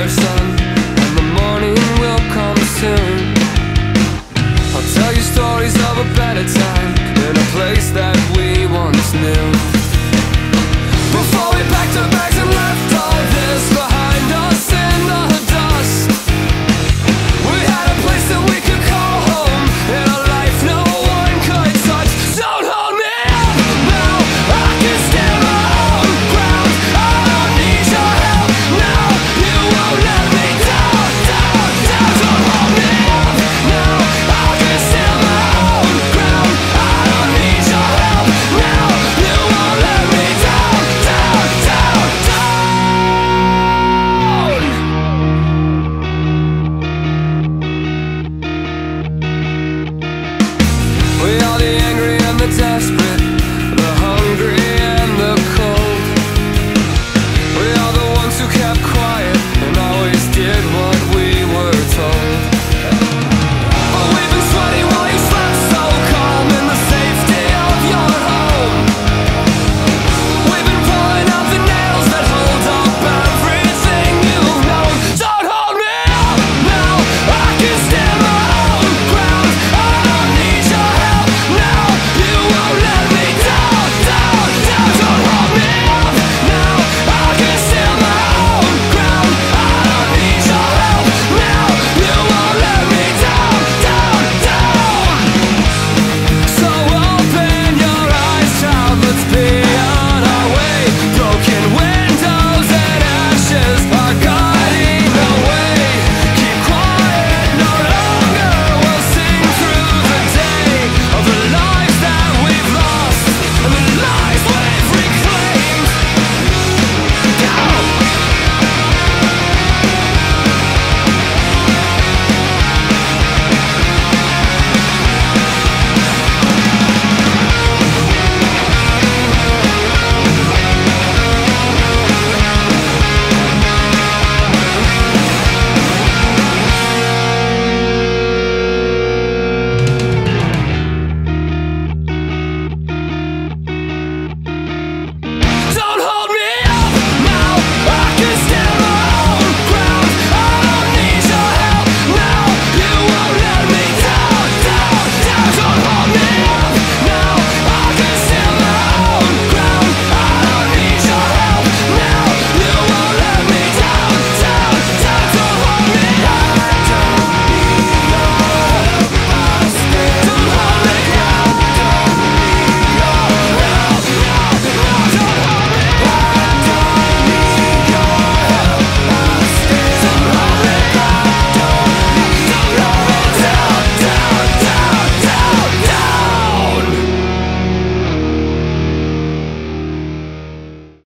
yourself Jesus.